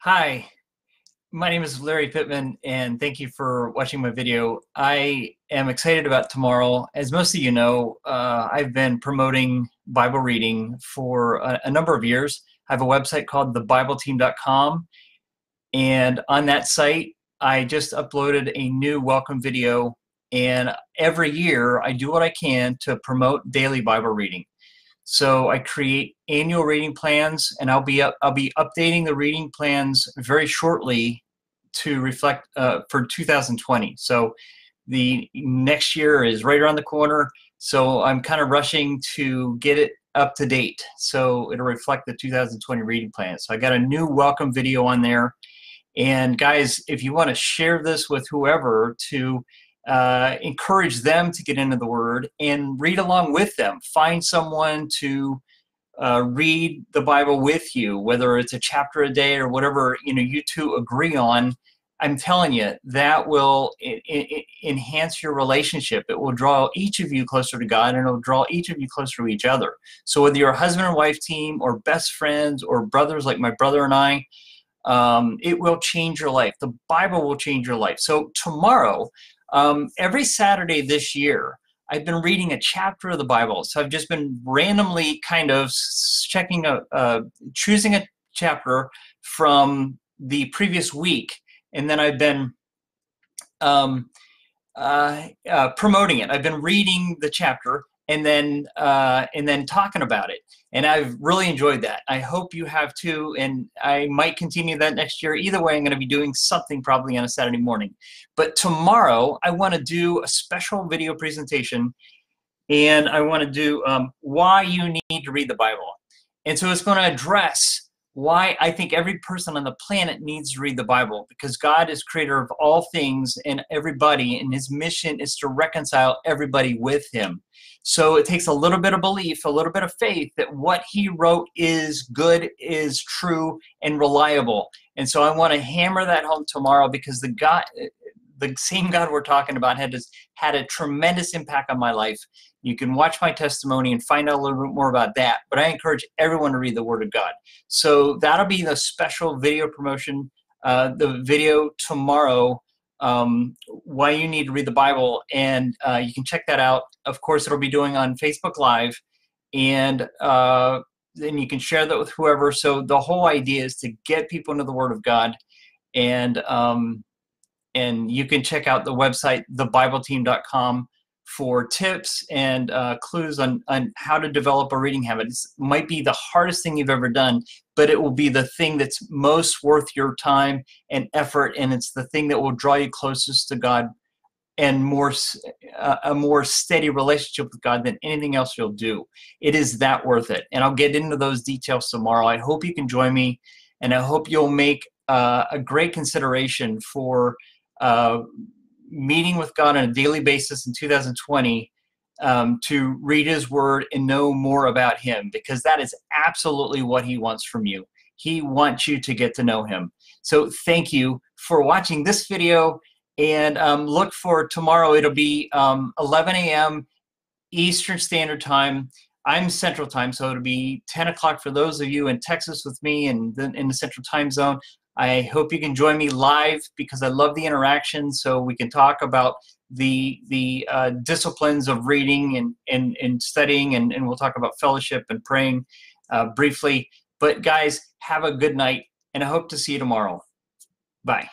Hi, my name is Larry Pittman, and thank you for watching my video. I am excited about tomorrow. As most of you know, uh, I've been promoting Bible reading for a, a, number of years. I have a website called thebibleteam.com, and on that site, I just uploaded a new welcome video. And every year, I do what I can to promote daily Bible reading. So I create annual reading plans, and I'll be up, I'll be updating the reading plans very shortly to reflect uh, for 2020. So the next year is right around the corner. So I'm kind of rushing to get it up to date. So it'll reflect the 2020 reading plan. So I got a new welcome video on there. And guys, if you want to share this with whoever to uh, encourage them to get into the Word and read along with them. Find someone to uh, read the Bible with you, whether it's a chapter a day or whatever you know you two agree on. I'm telling you, that will enhance your relationship. It will draw each of you closer to God and it'll draw each of you closer to each other. So, whether you're a husband and wife team or best friends or brothers like my brother and I, um, it will change your life. The Bible will change your life. So, tomorrow, um, every Saturday this year, I've been reading a chapter of the Bible. So I've just been randomly kind of checking a, uh, choosing a chapter from the previous week, and then I've been um, uh, uh, promoting it. I've been reading the chapter and then uh, and then talking about it. And I've really enjoyed that. I hope you have too, and I might continue that next year. Either way, I'm going to be doing something probably on a Saturday morning. But tomorrow, I want to do a special video presentation, and I want to do um, why you need to read the Bible. And so it's going to address why I think every person on the planet needs to read the Bible because God is creator of all things and everybody, and his mission is to reconcile everybody with him. So it takes a little bit of belief, a little bit of faith that what he wrote is good, is true, and reliable. And so I want to hammer that home tomorrow because the God, the same God we're talking about had had a tremendous impact on my life. You can watch my testimony and find out a little bit more about that. But I encourage everyone to read the Word of God. So that'll be the special video promotion. Uh, the video tomorrow, um, why you need to read the Bible, and uh, you can check that out. Of course, it'll be doing on Facebook Live, and uh, then you can share that with whoever. So the whole idea is to get people into the Word of God, and um, and you can check out the website thebibleteam.com for tips and uh, clues on, on how to develop a reading habit. It might be the hardest thing you've ever done, but it will be the thing that's most worth your time and effort, and it's the thing that will draw you closest to God and more uh, a more steady relationship with God than anything else you'll do. It is that worth it, and I'll get into those details tomorrow. I hope you can join me, and I hope you'll make uh, a great consideration for. Meeting with God on a daily basis in 2020 um, to read His Word and know more about Him because that is absolutely what He wants from you. He wants you to get to know Him. So thank you for watching this video and um, look for tomorrow. It'll be um, 11 a.m. Eastern Standard Time. I'm Central Time, so it'll be 10 o'clock for those of you in Texas with me and in the Central Time Zone. I hope you can join me live because I love the interaction so we can talk about the the uh, disciplines of reading and, and, and studying and, and we'll talk about fellowship and praying uh, briefly. But guys, have a good night and I hope to see you tomorrow. Bye.